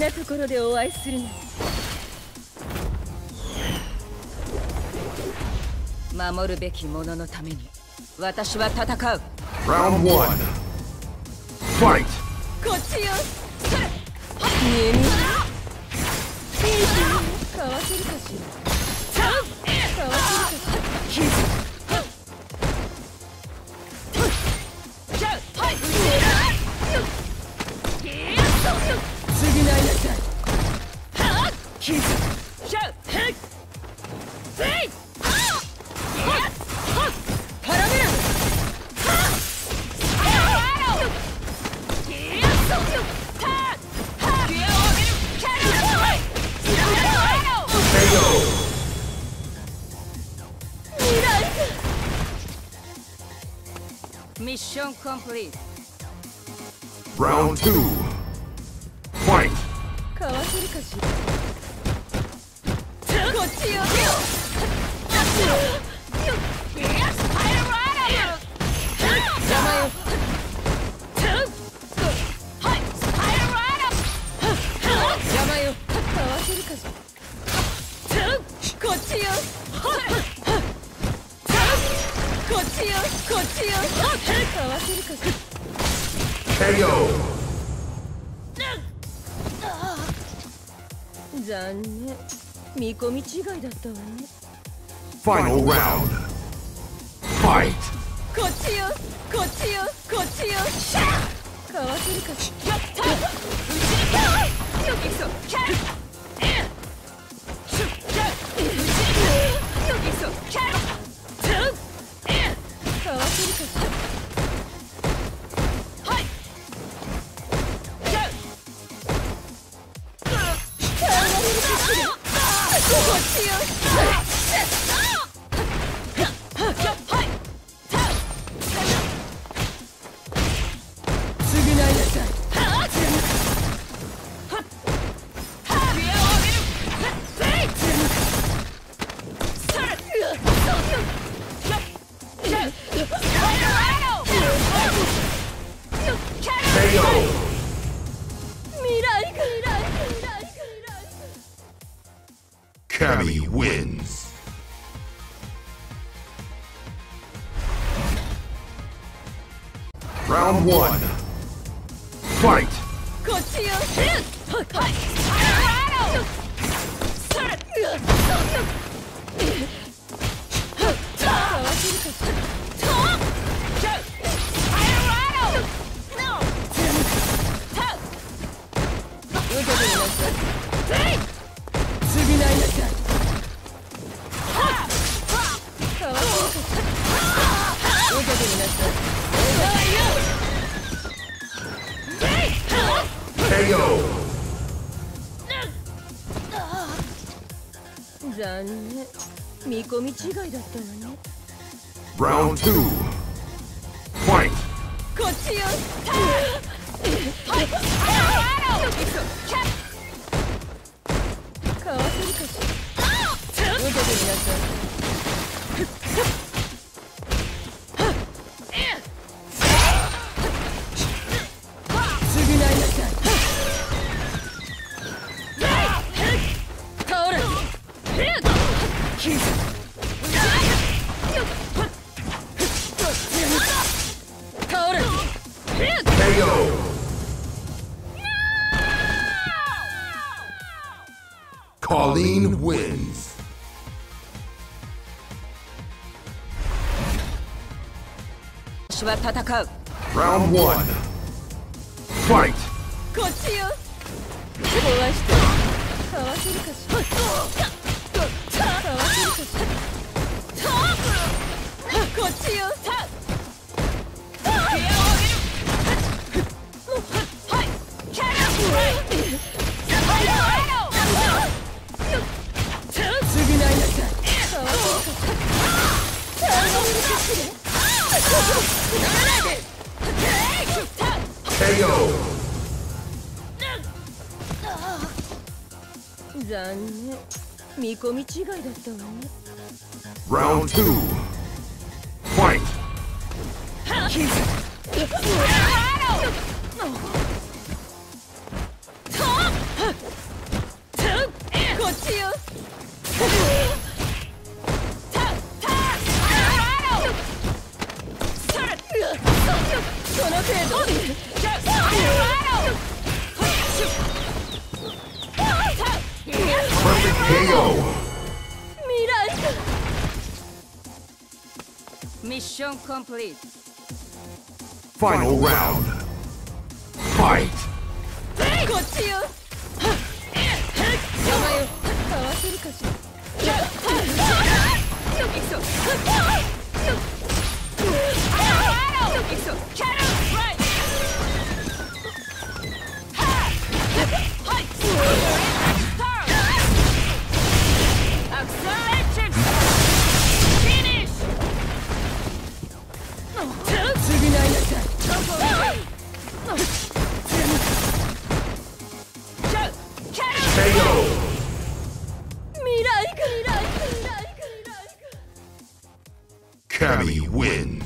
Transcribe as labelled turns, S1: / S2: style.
S1: んなところでお会いするの守るべき者のために私は戦う
S2: Round one. Fight.
S1: こっちよ見え見えかわせるかしらかわせるかしらミッションコンプリート
S2: Round two. Fight.
S1: かわせるかしらこっちよ邪魔よ邪魔よかわせるかしらこっちよこっちよこっちよかわせるか
S2: KO.
S1: 残念見込み違いだったわね
S2: Final round. Fight.
S1: こっちよこっちよこっちよかわせるかやったうちよきそうかわせるかしは
S2: Cammy wins. Round one. Fight.
S1: 残念見込み違いだったわね
S2: Round two. Fight.
S1: こっちよかわせるかしら
S2: Colleen wins.
S1: 私は戦う
S2: Round one. Fight.
S1: 残念見込み違いだったわね
S2: Round two. Fight.
S1: か
S3: Mission complete.
S1: Final, round. Fight!
S3: Got!
S1: Grammy win.